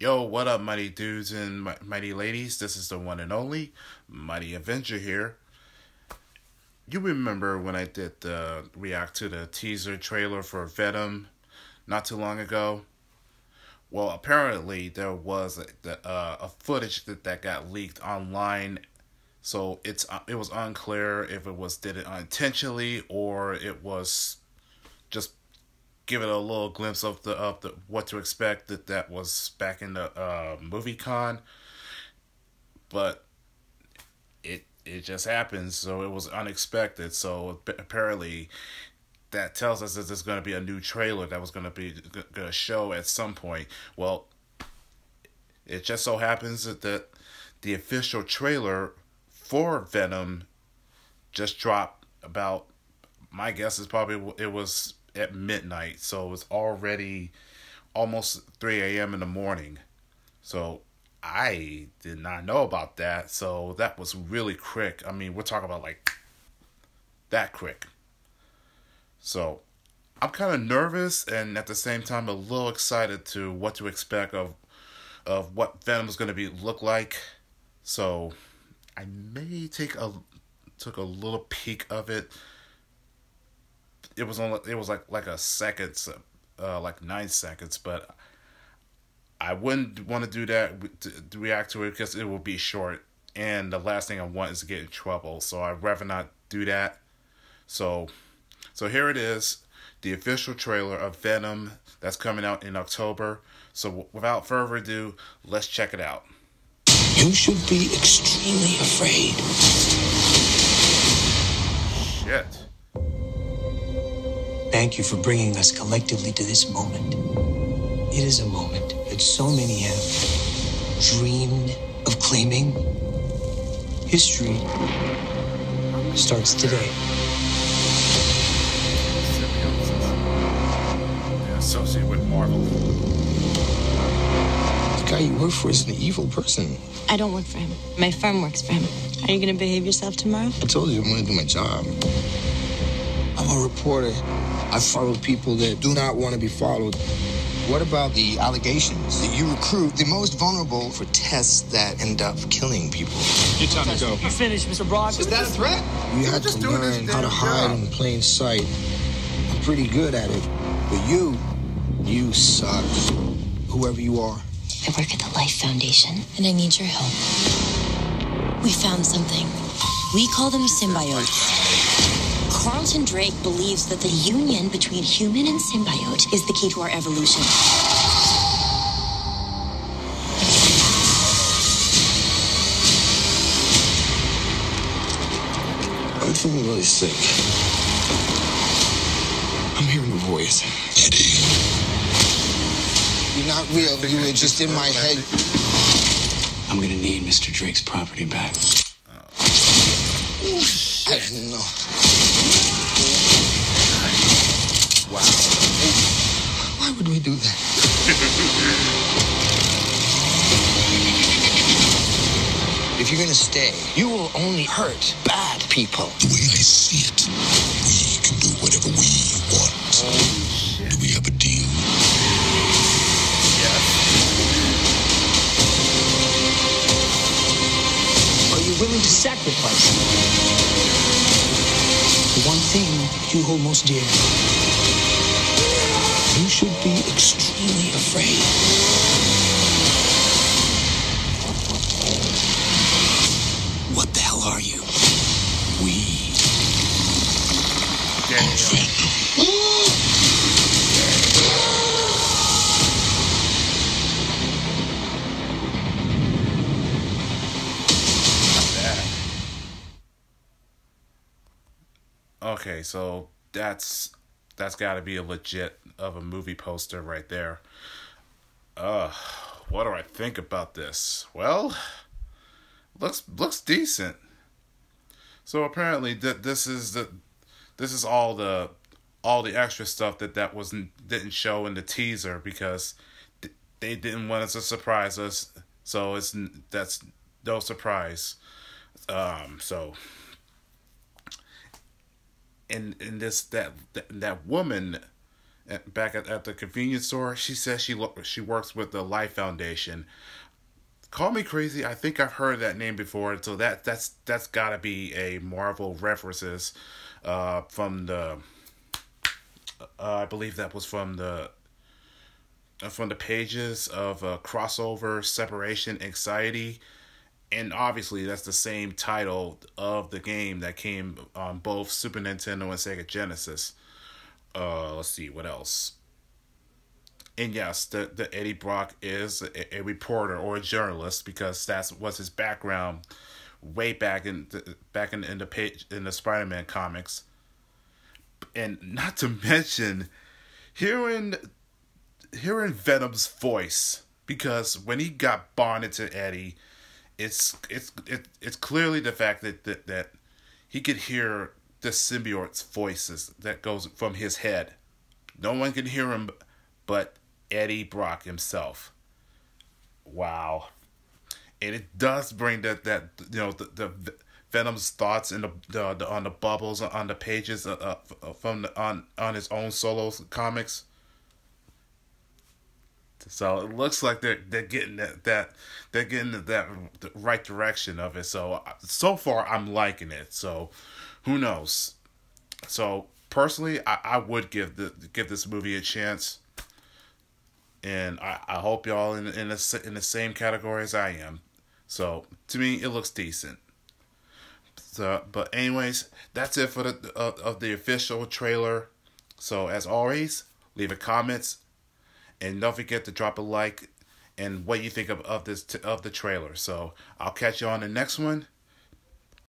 Yo, what up, mighty dudes and mighty ladies? This is the one and only Mighty Avenger here. You remember when I did the react to the teaser trailer for Venom not too long ago? Well, apparently there was a, uh, a footage that, that got leaked online, so it's it was unclear if it was did it unintentionally or it was just give it a little glimpse of the of the what to expect that that was back in the uh, movie con. But it it just happens so it was unexpected. So apparently that tells us that there's going to be a new trailer that was going to be going to show at some point. Well it just so happens that the, the official trailer for venom just dropped about my guess is probably it was at midnight, so it was already almost 3 a.m. in the morning. So I did not know about that. So that was really quick. I mean, we're talking about like that quick. So I'm kind of nervous and at the same time a little excited to what to expect of of what Venom is going to be look like. So I may take a took a little peek of it it was only it was like like a second, uh, like nine seconds, but I wouldn't want to do that to, to react to it because it will be short, and the last thing I want is to get in trouble. So I'd rather not do that. So, so here it is, the official trailer of Venom that's coming out in October. So without further ado, let's check it out. You should be extremely afraid. Shit. Thank you for bringing us collectively to this moment. It is a moment that so many have dreamed of claiming. History starts today. Associate with Marvel. The guy you work for is an evil person. I don't work for him. My firm works for him. Are you going to behave yourself tomorrow? I told you I'm going to do my job. I'm a reporter. I follow people that do not want to be followed. What about the allegations that you recruit the most vulnerable for tests that end up killing people? Your time to go. You finished, Mr. Brock. Is that a threat? You have to learn how to hide in plain sight. I'm pretty good at it. But you, you suck. Whoever you are. I work at the Life Foundation, and I need your help. We found something. We call them symbiotes. Carlton Drake believes that the union between human and symbiote is the key to our evolution. I'm feeling really sick. I'm hearing a voice. Eddie. You're not real. but You were just in my head. I'm gonna need Mr. Drake's property back. I didn't know. We do that? if you're gonna stay, you will only hurt bad people. The way I see it, we can do whatever we want. do we have a deal? Yes. Are you willing to sacrifice the one thing you hold most dear? You should be extremely afraid. What the hell are you? We Okay, so that's that's got to be a legit of a movie poster right there. Uh, what do I think about this? Well, looks looks decent. So apparently that this is the this is all the all the extra stuff that that wasn't didn't show in the teaser because they didn't want us to surprise us. So it's that's no surprise. Um, so in in this that that, woman at, back at, at the convenience store. She says she she works with the Life Foundation. Call me crazy. I think I've heard that name before. So that that's that's got to be a Marvel references uh, from the. Uh, I believe that was from the. uh, From the pages of uh, crossover, separation, anxiety, and obviously that's the same title of the game that came on both Super Nintendo and Sega Genesis. Uh, let's see what else. And yes, the the Eddie Brock is a, a reporter or a journalist because that's was his background way back in the, back in, in the page in the Spider Man comics. And not to mention hearing hearing Venom's voice because when he got bonded to Eddie, it's it's it, it's clearly the fact that, that that he could hear the symbiote's voices that goes from his head. No one can hear him but Eddie Brock himself. Wow. And it does bring that that you know the, the Venom's thoughts in the, the, the on the bubbles on the pages uh, uh, from the, on on his own solo comics. So it looks like they're they're getting that that they're getting that, right direction of it. So so far I'm liking it. So who knows? So personally, I, I would give the give this movie a chance, and I, I hope y'all in in the in the same category as I am. So to me, it looks decent. So, but anyways, that's it for the of, of the official trailer. So as always, leave a comments, and don't forget to drop a like, and what you think of of this of the trailer. So I'll catch you on the next one.